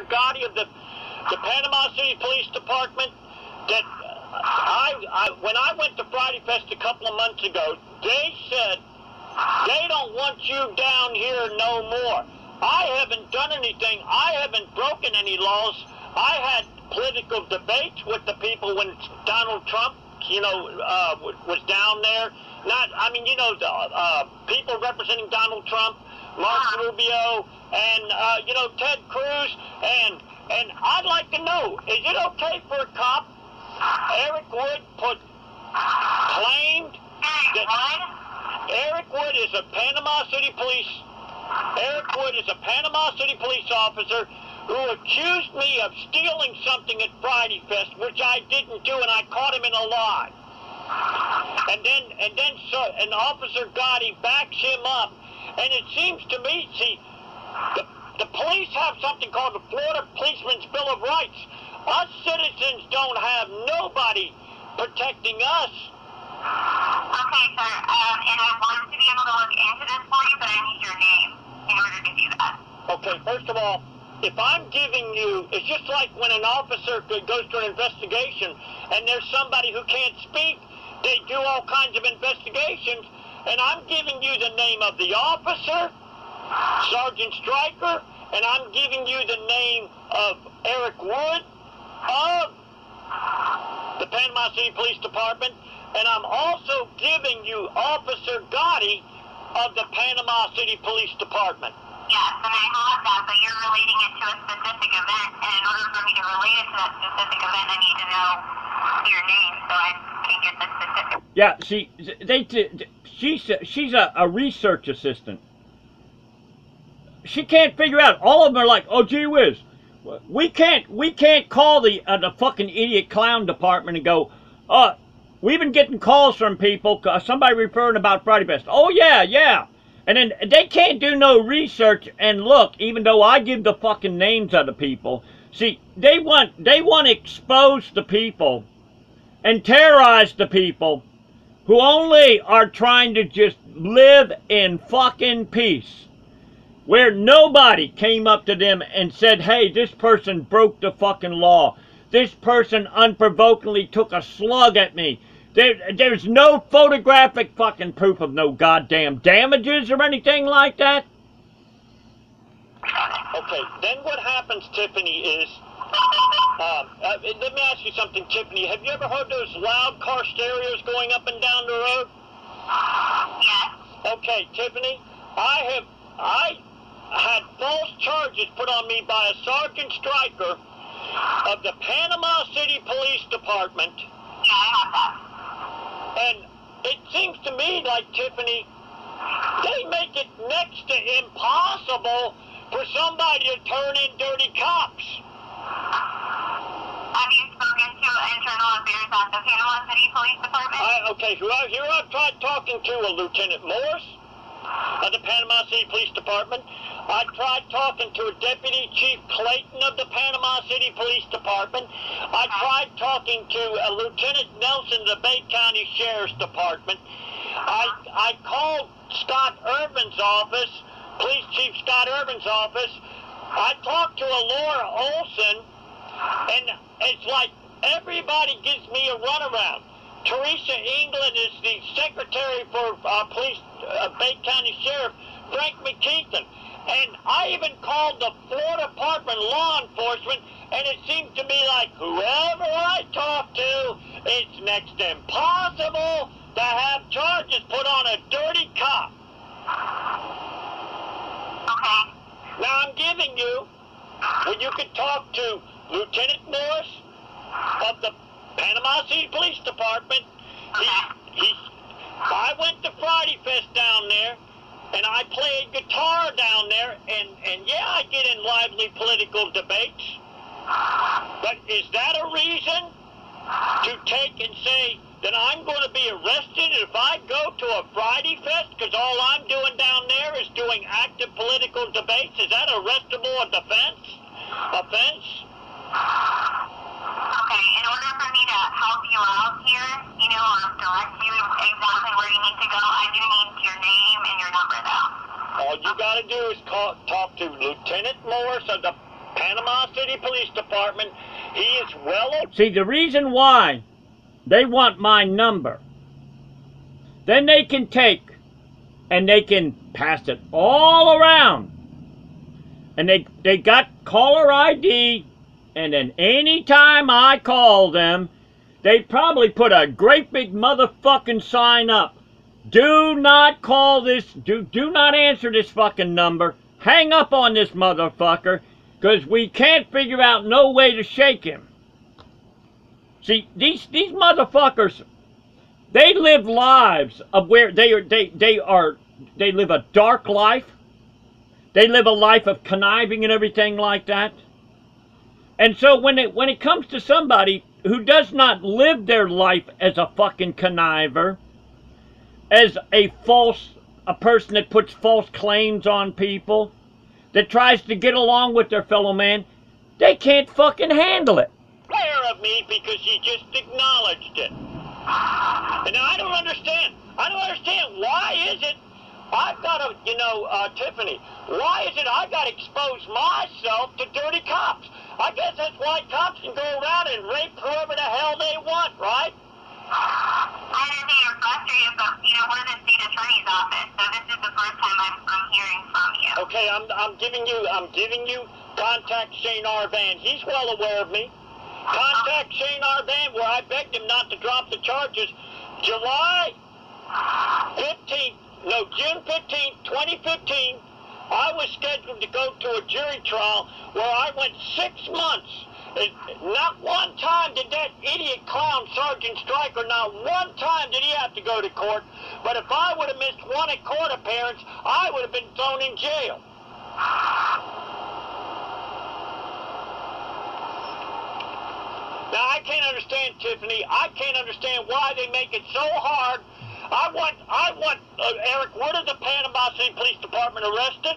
Gotti of the the Panama City Police Department that I, I when I went to Friday Fest a couple of months ago, they said they don't want you down here no more. I haven't done anything. I haven't broken any laws. I had political debates with the people when Donald Trump, you know, uh, was down there. Not, I mean, you know, the, uh, people representing Donald Trump, Marco Rubio, and uh, you know Ted Cruz, and and I'd like to know: is it okay for a cop, Eric Wood, put claimed that Eric Wood is a Panama City police. Eric Wood is a Panama City police officer who accused me of stealing something at Friday Fest, which I didn't do, and I caught him in a lie. And then, and then, so, and Officer Gotti backs him up, and it seems to me, see, the, the police have something called the Florida Policeman's Bill of Rights. Us citizens don't have nobody protecting us. Okay, sir. Um, and I wanted to be able to look into this for you, but I need your name in order to do that. Okay, first of all, if I'm giving you, it's just like when an officer goes to an investigation and there's somebody who can't speak, they do all kinds of investigations, and I'm giving you the name of the officer, Sergeant Stryker, and I'm giving you the name of Eric Wood of the Panama City Police Department, and I'm also giving you Officer Gotti of the Panama City Police Department. Yes, and I have that, but you're relating it to a specific event, and in order for me to relate it to that specific event, I need to know your name so I Yeah, she they she's she's a, a research assistant. She can't figure out. All of them are like, oh gee whiz, we can't we can't call the uh, the fucking idiot clown department and go, uh, we've been getting calls from people, uh, somebody referring about Friday Fest. Oh yeah, yeah. And then they can't do no research and look, even though I give the fucking names of the people. See, they want they want to expose the people and terrorize the people who only are trying to just live in fucking peace. Where nobody came up to them and said, hey, this person broke the fucking law. This person unprovokingly took a slug at me. There, there's no photographic fucking proof of no goddamn damages or anything like that. Okay, then what happens, Tiffany, is. Um, uh, let me ask you something, Tiffany. Have you ever heard those loud car stereos going up and down the road? Yes. Okay, Tiffany, I have. I had false charges put on me by a Sergeant Stryker of the Panama City Police Department. Yeah, I have that. And it seems to me like, Tiffany, they make it next to impossible for somebody to turn in dirty cops. Have you spoken to internal affairs at the Panama City Police Department? I, okay, here, I, here I've to a Lieutenant Morris of the Panama City Police Department. I tried talking to a Deputy Chief Clayton of the Panama City Police Department. I tried talking to a Lieutenant Nelson of the Bay County Sheriff's Department. I, I called Scott Irvin's office, Police Chief Scott Irvin's office. I talked to a Laura Olson, and it's like everybody gives me a runaround. Teresa England is the secretary for uh, police, uh, Bay County Sheriff Frank McKeithen. And I even called the Florida Department of Law Enforcement, and it seemed to me like whoever I talk to, it's next to impossible to have charges put on a dirty cop. Okay. Now I'm giving you, when you could talk to Lieutenant Morris of the Panama City Police Department. He, he, I went to Friday Fest down there, and I played guitar down there, and, and yeah, I get in lively political debates. But is that a reason to take and say that I'm going to be arrested if I go to a Friday Fest because all I'm doing down there is doing active political debates? Is that arrestable offense? Offense? Okay, in order for me to help you out here, you know, or direct you exactly where you need to go, I do need your name and your number, though. All you got to do is call, talk to Lieutenant Morris of the Panama City Police Department. He is well See, the reason why they want my number, then they can take and they can pass it all around. And they they got caller ID, and then anytime I call them, they probably put a great big motherfucking sign up. Do not call this, do, do not answer this fucking number. Hang up on this motherfucker, because we can't figure out no way to shake him. See, these these motherfuckers, they live lives of where they are they they are they live a dark life. They live a life of conniving and everything like that. And so when it when it comes to somebody who does not live their life as a fucking conniver, as a false a person that puts false claims on people, that tries to get along with their fellow man, they can't fucking handle it. aware of me because he just acknowledged it. And I don't understand. I don't understand. Why is it I've got to, you know, uh, Tiffany, why is it I got to expose myself to dirty cops? I guess that's why cops can go around and rape whoever the hell they want, right? I understand you're frustrated, but you know we're the state attorney's office, so this is the first time I'm, I'm hearing from you. Okay, I'm, I'm giving you I'm giving you contact Shane Arvan. He's well aware of me. Contact Shane Arvan where I begged him not to drop the charges. July 15th, no, June 15th, 2015, I was scheduled to go to a jury trial where I went six months. And Not one time did that idiot clown Sergeant Stryker, not one time did he have to go to court. But if I would have missed one at court appearance, I would have been thrown in jail. Now I can't understand, Tiffany. I can't understand why they make it so hard. I want, I want uh, Eric Wood of the Panama City Police Department arrested.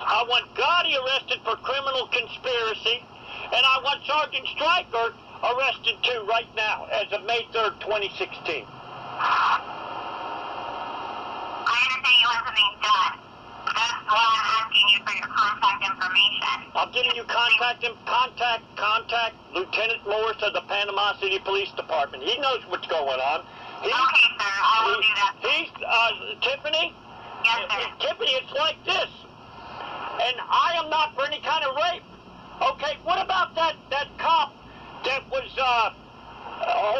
I want Gotti arrested for criminal conspiracy, and I want Sergeant Stryker arrested too right now, as of May 3rd, 2016. I understand you want something done. That's why I'm asking you for your contact information. I'm giving you contact him, contact, contact Lieutenant Morris of the Panama City Police Department. He knows what's going on. He, Okay, sir, I will do that. He's, uh, Tiffany, Yes, sir. Tiffany, it's like this. And I am not for any kind of rape. Okay, what about that, that cop that was, uh,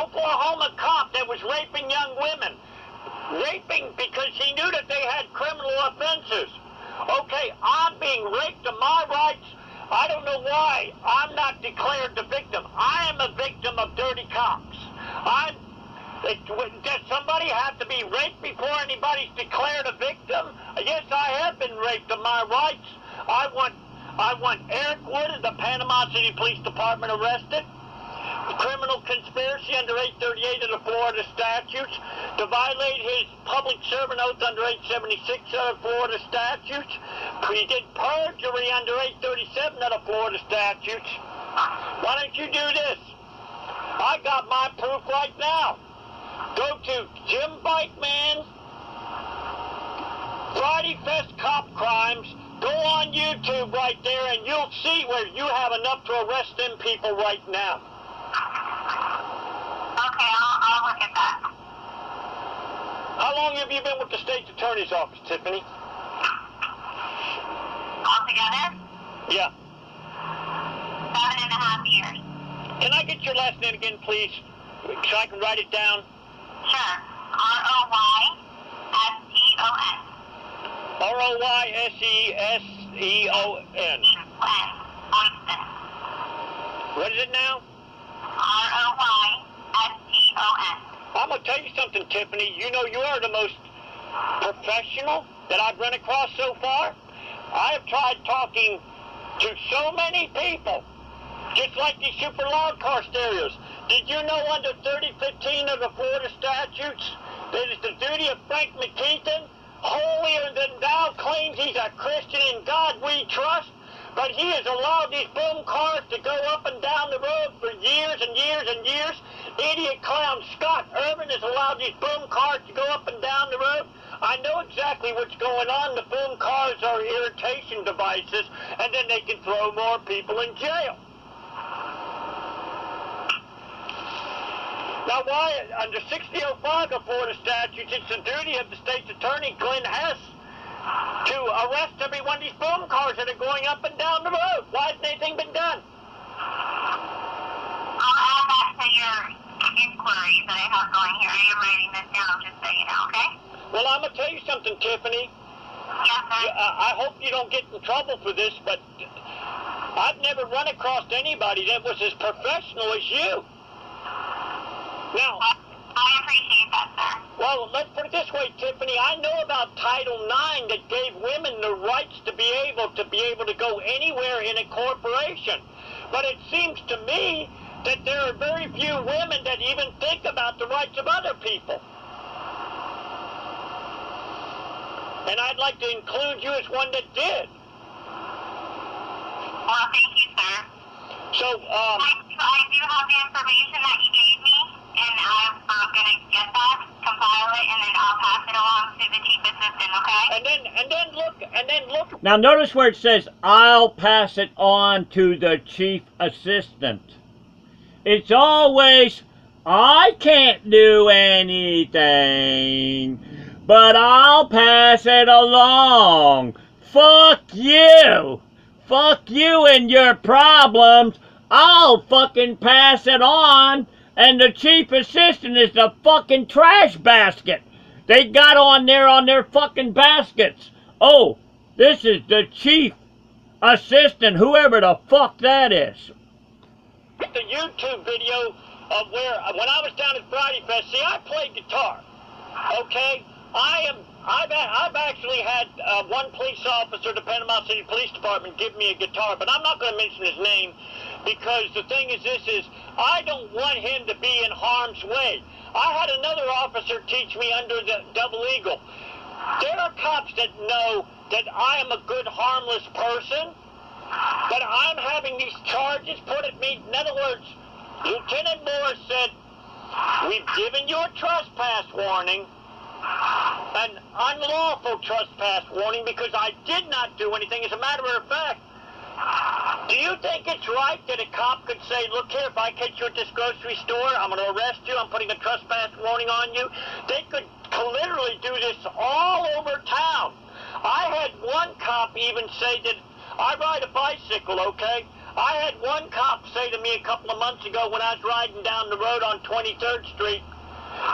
Oklahoma cop that was raping young women? Raping because he knew that they had criminal offenses. Okay, I'm being raped of my rights. I don't know why. I'm not declared the victim. I am a victim of dirty cops. I'm does somebody have to be raped before anybody's declared a victim? Uh, yes, I have been raped of my rights. I want, I want Eric Wood of the Panama City Police Department arrested. Criminal conspiracy under 838 of the Florida statutes. To violate his public servant oath under 876 of the Florida statutes. He did perjury under 837 of the Florida statutes. Why don't you do this? I got my proof right now. Go to Jim Bikeman, Friday Fest Cop Crimes. Go on YouTube right there and you'll see where you have enough to arrest them people right now. Okay, I'll, I'll look at that. How long have you been with the state's attorney's office, Tiffany? Altogether, Yeah. seven and a half years. Can I get your last name again, please? So I can write it down. Sure. R-O-Y-S-T-O-N. R-O-Y-S-E-S-E-O-N. Oyston. What is it now? R-O-Y-S-T-O-N. I'm gonna tell you something, Tiffany. You know you are the most professional that I've run across so far. I have tried talking to so many people, just like these super loud car stereos. Did you know under 3015 of the Florida statutes that it's the duty of Frank McKeithen, holier than thou, claims he's a Christian in God we trust, but he has allowed these boom cars to go up and down the road for years and years and years. Idiot clown Scott Irvin has allowed these boom cars to go up and down the road. I know exactly what's going on. The boom cars are irritation devices, and then they can throw more people in jail. Now, why, under 6005 of Florida statutes, it's the duty of the state's attorney, Glenn Hess, to arrest every one of these boom cars that are going up and down the road. Why hasn't anything been done? I'll add that to your inquiries that I have going here. I am writing this down just so you know, okay? Well, I'm going to tell you something, Tiffany. Yes, sir. I hope you don't get in trouble for this, but I've never run across anybody that was as professional as you. Now, I appreciate that, sir. well, let's put it this way, Tiffany. I know about Title IX that gave women the rights to be able to be able to go anywhere in a corporation. But it seems to me that there are very few women that even think about the rights of other people. And I'd like to include you as one that did. Well, thank you, sir. So, um, I, I do have the information that you gave me, and I'm uh, going to get that, compile it, and then I'll pass it along to the chief assistant, okay? and then and then look and then look Now notice where it says, I'll pass it on to the chief assistant. It's always, I can't do anything, but I'll pass it along. Fuck you. Fuck you and your problems. I'll fucking pass it on. And the chief assistant is the fucking trash basket. They got on there on their fucking baskets. Oh, this is the chief assistant, whoever the fuck that is. the YouTube video of where when I was down at Friday Fest. See, I played guitar. Okay, I am. I've I've actually had uh, one police officer, the Panama City Police Department, give me a guitar, but I'm not going to mention his name because the thing is, this is I don't want him to be in harm's way. I had another officer teach me under the Double Eagle. There are cops that know that I am a good, harmless person, that I'm having these charges put at me. In other words, Lieutenant Moore said, We've given you a trespass warning, an unlawful trespass warning, because I did not do anything. As a matter of fact, do you think it's right that a cop could say, look here, if I catch you at this grocery store, I'm going to arrest you, I'm putting a trespass warning on you? They could literally do this all over town. Cop even say that I ride a bicycle, okay? I had one cop say to me a couple of months ago when I was riding down the road on 23rd Street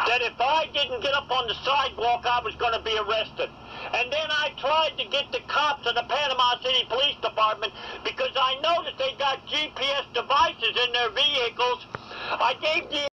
that if I didn't get up on the sidewalk, I was going to be arrested. And then I tried to get the cops of the Panama City Police Department because I know that they got GPS devices in their vehicles. I gave the